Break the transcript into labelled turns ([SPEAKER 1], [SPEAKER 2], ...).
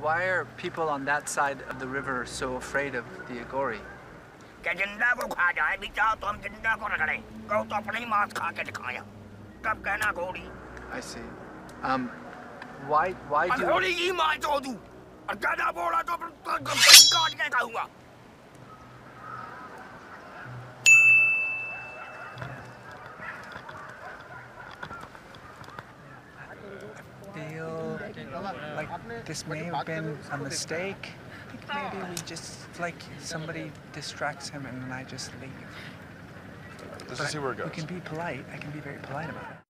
[SPEAKER 1] why are people on that side of the river so afraid of the Aghori?
[SPEAKER 2] cái dân đã có khá giải
[SPEAKER 1] like this may have been a mistake? I think oh. maybe we just like somebody distracts him and then I just leave.
[SPEAKER 3] Let's just see where it goes.
[SPEAKER 1] We can be polite. I can be very polite about it.